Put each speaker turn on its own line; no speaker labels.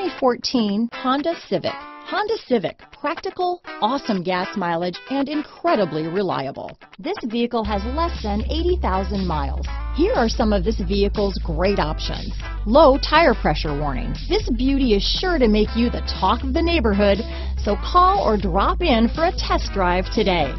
2014 Honda Civic. Honda Civic, practical, awesome gas mileage, and incredibly reliable. This vehicle has less than 80,000 miles. Here are some of this vehicle's great options. Low tire pressure warning. This beauty is sure to make you the talk of the neighborhood, so call or drop in for a test drive today.